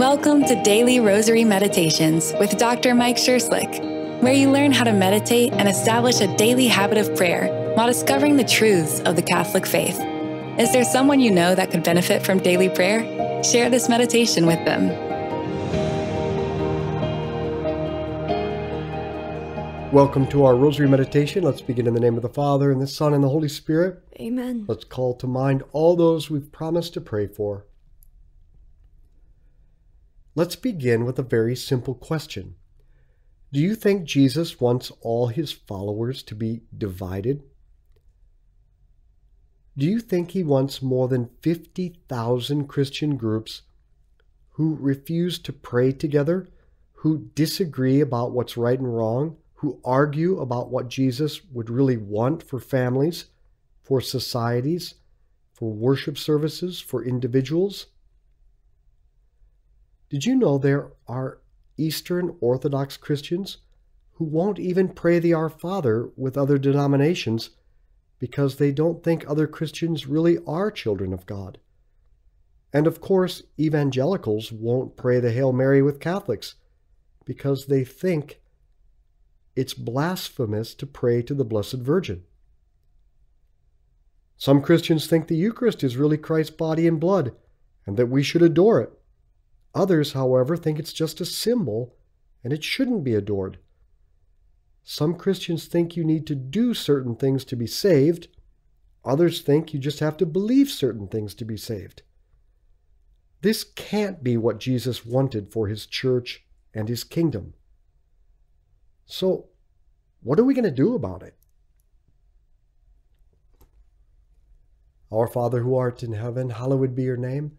Welcome to Daily Rosary Meditations with Dr. Mike Scherschligt, where you learn how to meditate and establish a daily habit of prayer while discovering the truths of the Catholic faith. Is there someone you know that could benefit from daily prayer? Share this meditation with them. Welcome to our Rosary Meditation. Let's begin in the name of the Father, and the Son, and the Holy Spirit. Amen. Let's call to mind all those we've promised to pray for. Let's begin with a very simple question. Do you think Jesus wants all his followers to be divided? Do you think he wants more than 50,000 Christian groups who refuse to pray together, who disagree about what's right and wrong, who argue about what Jesus would really want for families, for societies, for worship services, for individuals? Did you know there are Eastern Orthodox Christians who won't even pray the Our Father with other denominations because they don't think other Christians really are children of God? And of course, evangelicals won't pray the Hail Mary with Catholics because they think it's blasphemous to pray to the Blessed Virgin. Some Christians think the Eucharist is really Christ's body and blood and that we should adore it. Others, however, think it's just a symbol and it shouldn't be adored. Some Christians think you need to do certain things to be saved. Others think you just have to believe certain things to be saved. This can't be what Jesus wanted for his church and his kingdom. So, what are we going to do about it? Our Father who art in heaven, hallowed be your name.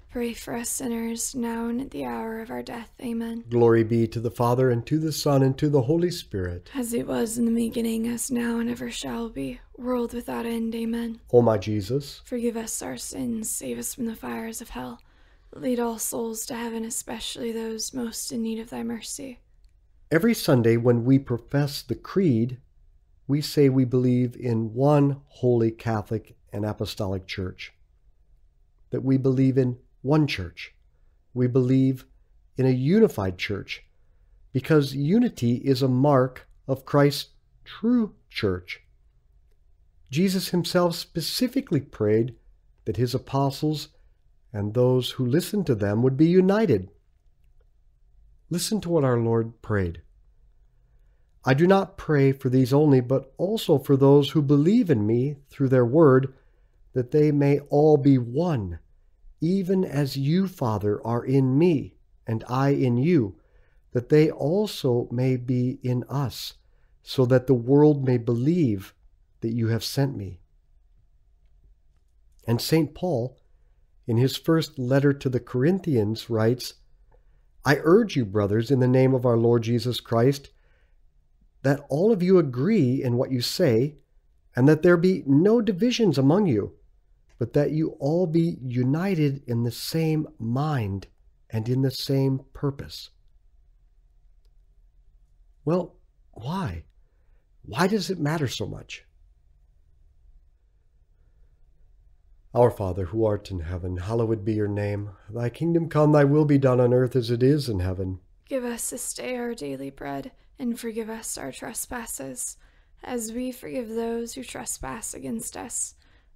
pray for us sinners, now and at the hour of our death. Amen. Glory be to the Father, and to the Son, and to the Holy Spirit. As it was in the beginning, as now and ever shall be, world without end. Amen. O my Jesus, Forgive us our sins, save us from the fires of hell. Lead all souls to heaven, especially those most in need of thy mercy. every Sunday when we profess the Creed, we say we believe in one holy Catholic and Apostolic Church, that we believe in one church. We believe in a unified church because unity is a mark of Christ's true church. Jesus himself specifically prayed that his apostles and those who listened to them would be united. Listen to what our Lord prayed. I do not pray for these only, but also for those who believe in me through their word, that they may all be one, even as you, Father, are in me, and I in you, that they also may be in us, so that the world may believe that you have sent me. And St. Paul, in his first letter to the Corinthians, writes, I urge you, brothers, in the name of our Lord Jesus Christ, that all of you agree in what you say, and that there be no divisions among you, but that you all be united in the same mind and in the same purpose. Well, why? Why does it matter so much? Our Father, who art in heaven, hallowed be your name. Thy kingdom come, thy will be done on earth as it is in heaven. Give us this day our daily bread, and forgive us our trespasses, as we forgive those who trespass against us.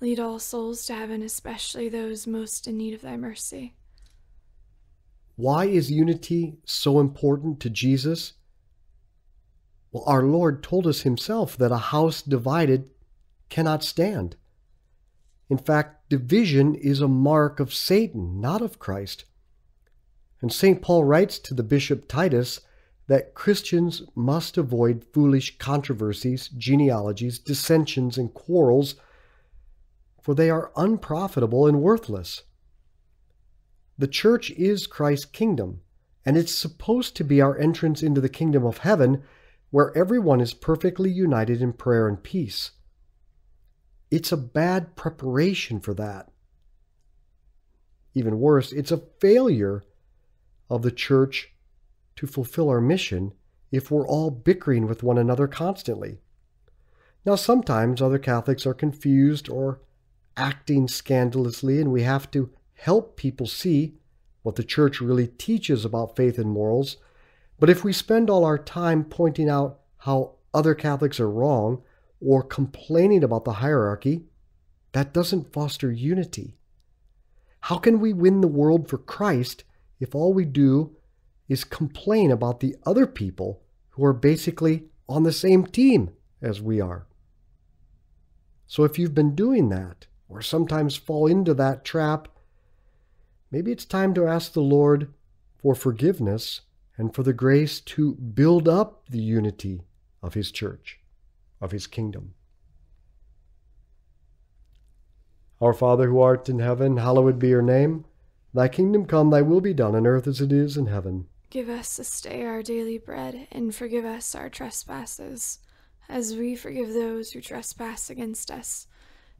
Lead all souls to heaven, especially those most in need of thy mercy. Why is unity so important to Jesus? Well, our Lord told us himself that a house divided cannot stand. In fact, division is a mark of Satan, not of Christ. And St. Paul writes to the Bishop Titus that Christians must avoid foolish controversies, genealogies, dissensions, and quarrels for they are unprofitable and worthless. The church is Christ's kingdom, and it's supposed to be our entrance into the kingdom of heaven where everyone is perfectly united in prayer and peace. It's a bad preparation for that. Even worse, it's a failure of the church to fulfill our mission if we're all bickering with one another constantly. Now, sometimes other Catholics are confused or acting scandalously, and we have to help people see what the church really teaches about faith and morals. But if we spend all our time pointing out how other Catholics are wrong or complaining about the hierarchy, that doesn't foster unity. How can we win the world for Christ if all we do is complain about the other people who are basically on the same team as we are? So if you've been doing that, or sometimes fall into that trap, maybe it's time to ask the Lord for forgiveness and for the grace to build up the unity of His church, of His kingdom. Our Father who art in heaven, hallowed be your name. Thy kingdom come, thy will be done on earth as it is in heaven. Give us this day our daily bread, and forgive us our trespasses, as we forgive those who trespass against us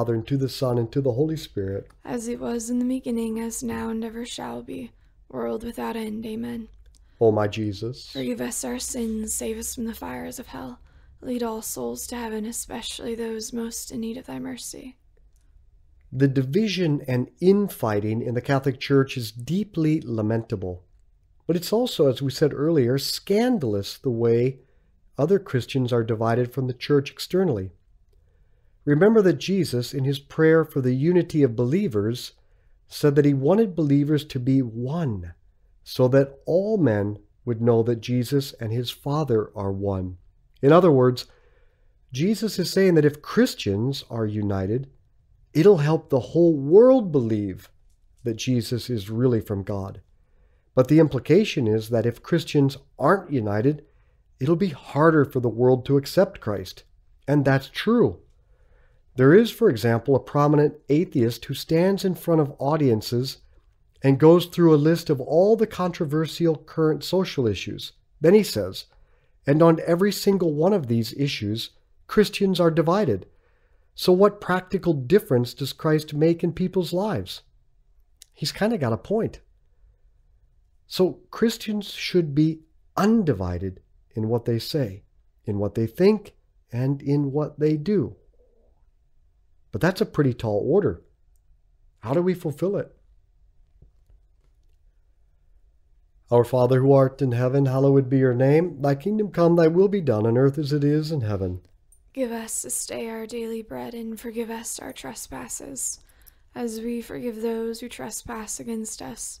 Father, and to the Son, and to the Holy Spirit. As it was in the beginning, as now, and ever shall be, world without end. Amen. O my Jesus, Forgive us our sins, save us from the fires of hell. Lead all souls to heaven, especially those most in need of thy mercy. the division and infighting in the Catholic Church is deeply lamentable. But it's also, as we said earlier, scandalous the way other Christians are divided from the church externally. Remember that Jesus, in his prayer for the unity of believers, said that he wanted believers to be one, so that all men would know that Jesus and his Father are one. In other words, Jesus is saying that if Christians are united, it'll help the whole world believe that Jesus is really from God. But the implication is that if Christians aren't united, it'll be harder for the world to accept Christ. And that's true. There is, for example, a prominent atheist who stands in front of audiences and goes through a list of all the controversial current social issues. Then he says, and on every single one of these issues, Christians are divided. So, what practical difference does Christ make in people's lives? He's kind of got a point. So, Christians should be undivided in what they say, in what they think, and in what they do. But that's a pretty tall order. How do we fulfill it? Our Father who art in heaven, hallowed be your name. Thy kingdom come, thy will be done on earth as it is in heaven. Give us this day our daily bread, and forgive us our trespasses, as we forgive those who trespass against us.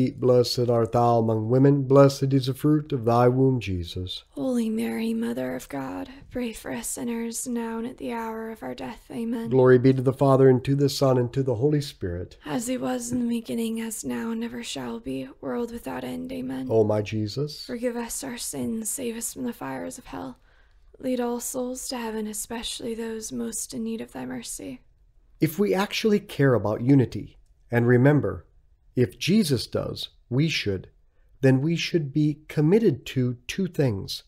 Blessed art thou among women. Blessed is the fruit of thy womb, Jesus. Holy Mary, Mother of God, pray for us sinners, now and at the hour of our death. Amen. Glory be to the Father, and to the Son, and to the Holy Spirit. As it was in the beginning, as now, and never shall be, world without end. Amen. O my Jesus. Forgive us our sins, save us from the fires of hell. Lead all souls to heaven, especially those most in need of thy mercy. If we actually care about unity, and remember, if Jesus does, we should, then we should be committed to two things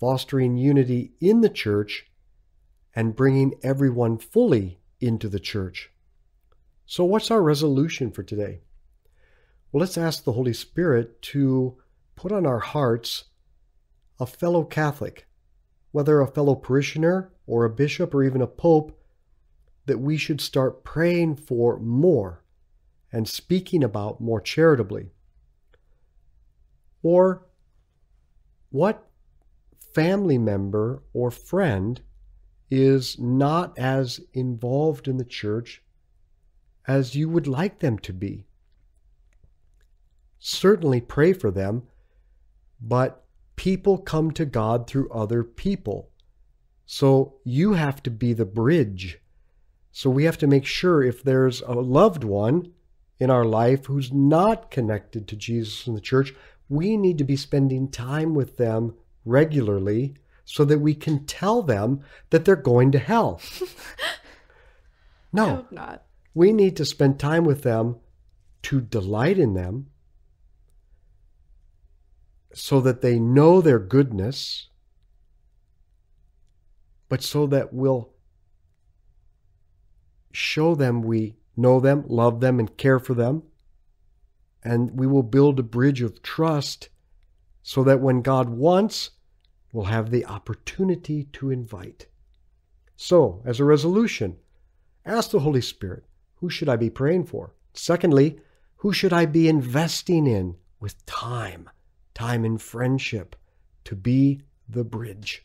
fostering unity in the church and bringing everyone fully into the church. So, what's our resolution for today? Well, let's ask the Holy Spirit to put on our hearts a fellow Catholic, whether a fellow parishioner or a bishop or even a pope, that we should start praying for more and speaking about more charitably. Or what family member or friend is not as involved in the church as you would like them to be? Certainly pray for them, but people come to God through other people. So you have to be the bridge. So we have to make sure if there's a loved one in our life who's not connected to Jesus and the church, we need to be spending time with them regularly so that we can tell them that they're going to hell. No, not. we need to spend time with them to delight in them so that they know their goodness, but so that we'll show them we know them, love them, and care for them. And we will build a bridge of trust so that when God wants, we'll have the opportunity to invite. So, as a resolution, ask the Holy Spirit, who should I be praying for? Secondly, who should I be investing in with time, time in friendship, to be the bridge?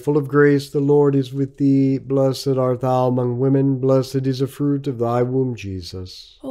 full of grace, the Lord is with thee. Blessed art thou among women, blessed is the fruit of thy womb, Jesus. Oh,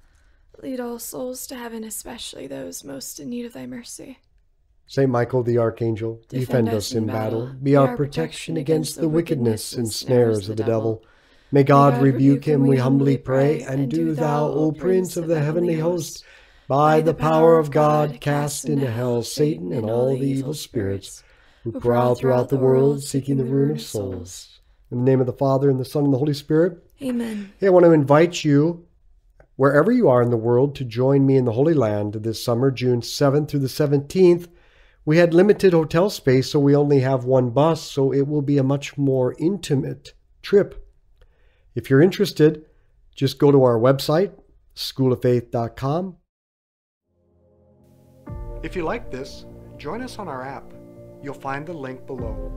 Lead all souls to heaven, especially those most in need of thy mercy. Saint Michael the Archangel, defend, us in battle. Be our protection against the wickedness and snares of the devil. May God rebuke him, we humbly pray, and do thou, O Prince of the heavenly host, by the power of God, cast into hell Satan and all the evil spirits who prowl throughout the world seeking the ruin of souls. In the name of the Father, and the Son, and the Holy Spirit. Amen. Hey, I want to invite you, wherever you are in the world, to join me in the Holy Land this summer, June 7th through the 17th. We had limited hotel space, so we only have one bus, so it will be a much more intimate trip. If you're interested, just go to our website, schooloffaith.com. If you like this, join us on our app. You'll find the link below.